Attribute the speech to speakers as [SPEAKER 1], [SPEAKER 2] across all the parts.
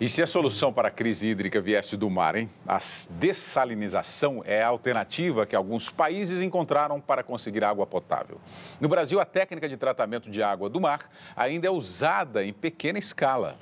[SPEAKER 1] E se a solução para a crise hídrica viesse do mar, hein? A dessalinização é a alternativa que alguns países encontraram para conseguir água potável. No Brasil, a técnica de tratamento de água do mar ainda é usada em pequena escala.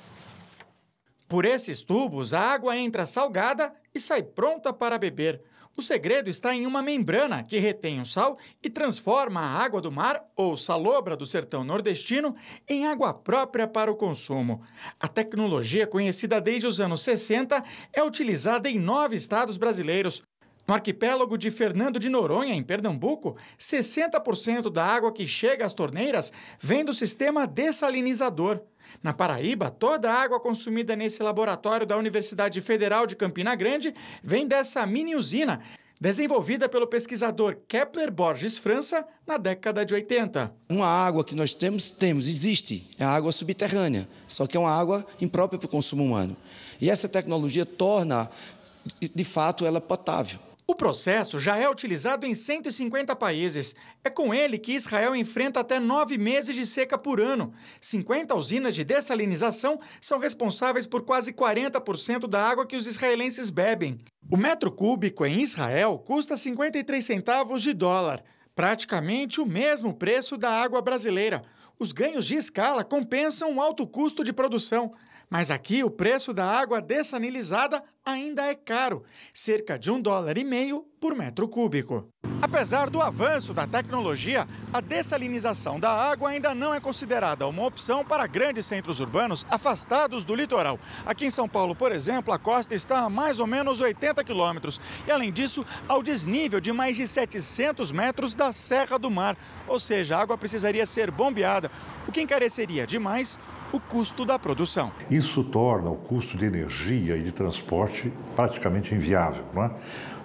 [SPEAKER 2] Por esses tubos, a água entra salgada e sai pronta para beber. O segredo está em uma membrana que retém o sal e transforma a água do mar, ou salobra do sertão nordestino, em água própria para o consumo. A tecnologia, conhecida desde os anos 60, é utilizada em nove estados brasileiros. No arquipélago de Fernando de Noronha, em Pernambuco, 60% da água que chega às torneiras vem do sistema dessalinizador. Na Paraíba, toda a água consumida nesse laboratório da Universidade Federal de Campina Grande vem dessa mini usina, desenvolvida pelo pesquisador Kepler Borges França na década de 80.
[SPEAKER 3] Uma água que nós temos, temos, existe, é a água subterrânea, só que é uma água imprópria para o consumo humano. E essa tecnologia torna, de fato, ela potável.
[SPEAKER 2] O processo já é utilizado em 150 países. É com ele que Israel enfrenta até nove meses de seca por ano. 50 usinas de dessalinização são responsáveis por quase 40% da água que os israelenses bebem. O metro cúbico em Israel custa 53 centavos de dólar, praticamente o mesmo preço da água brasileira. Os ganhos de escala compensam o alto custo de produção. Mas aqui o preço da água dessanilizada ainda é caro, cerca de um dólar e meio por metro cúbico. Apesar do avanço da tecnologia, a dessalinização da água ainda não é considerada uma opção para grandes centros urbanos afastados do litoral. Aqui em São Paulo, por exemplo, a costa está a mais ou menos 80 quilômetros e, além disso, ao desnível de mais de 700 metros da Serra do Mar. Ou seja, a água precisaria ser bombeada, o que encareceria demais o custo da produção.
[SPEAKER 4] Isso torna o custo de energia e de transporte praticamente inviável. Não é?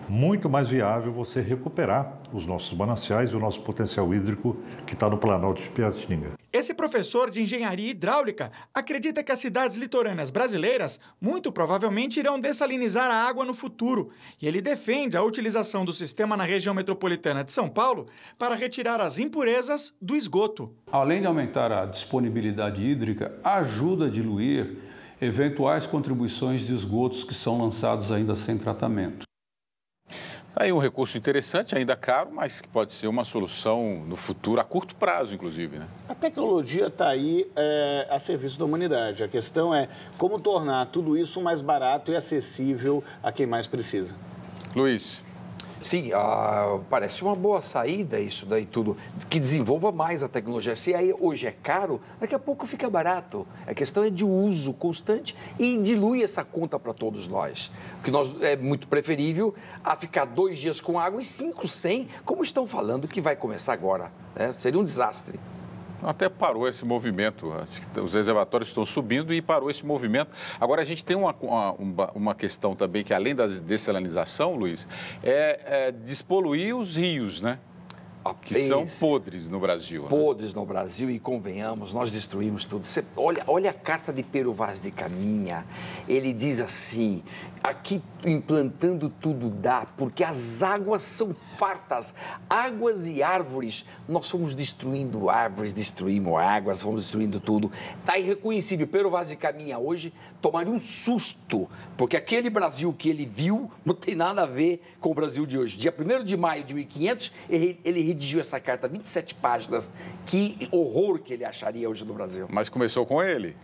[SPEAKER 4] Muito mais viável você recuperar os nossos mananciais e o nosso potencial hídrico que está no Planalto de Piratininga.
[SPEAKER 2] Esse professor de engenharia hidráulica acredita que as cidades litorâneas brasileiras muito provavelmente irão dessalinizar a água no futuro. E ele defende a utilização do sistema na região metropolitana de São Paulo para retirar as impurezas do esgoto.
[SPEAKER 5] Além de aumentar a disponibilidade hídrica, ajuda a diluir eventuais contribuições de esgotos que são lançados ainda sem tratamento.
[SPEAKER 1] Aí um recurso interessante, ainda caro, mas que pode ser uma solução no futuro, a curto prazo, inclusive. Né?
[SPEAKER 6] A tecnologia está aí é, a serviço da humanidade. A questão é como tornar tudo isso mais barato e acessível a quem mais precisa.
[SPEAKER 1] Luiz.
[SPEAKER 7] Sim, ah, parece uma boa saída isso daí tudo, que desenvolva mais a tecnologia. Se aí hoje é caro, daqui a pouco fica barato. A questão é de uso constante e dilui essa conta para todos nós. O que nós é muito preferível a ficar dois dias com água e cinco sem, como estão falando que vai começar agora. Né? Seria um desastre
[SPEAKER 1] até parou esse movimento. Os reservatórios estão subindo e parou esse movimento. Agora, a gente tem uma, uma, uma questão também que, além da dessalinização, Luiz, é, é despoluir os rios, né? Que são podres no Brasil. Né?
[SPEAKER 7] Podres né? no Brasil e convenhamos, nós destruímos tudo. Você, olha, olha a carta de Pero Vaz de Caminha. Ele diz assim: aqui implantando tudo dá, porque as águas são fartas, águas e árvores. Nós fomos destruindo árvores, destruímos águas, fomos destruindo tudo. Está irreconhecível. Pero Vaz de Caminha hoje tomaria um susto, porque aquele Brasil que ele viu não tem nada a ver com o Brasil de hoje. Dia 1 de maio de 1500, ele, ele redigiu essa carta, 27 páginas. Que horror que ele acharia hoje no Brasil.
[SPEAKER 1] Mas começou com ele?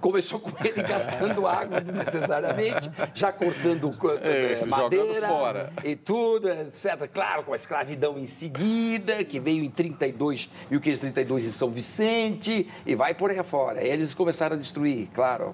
[SPEAKER 7] Começou com ele gastando água desnecessariamente, já cortando é, madeira e tudo, etc. Claro, com a escravidão em seguida, que veio em 32, 1532 em São Vicente, e vai por aí afora. Eles começaram a destruir, claro.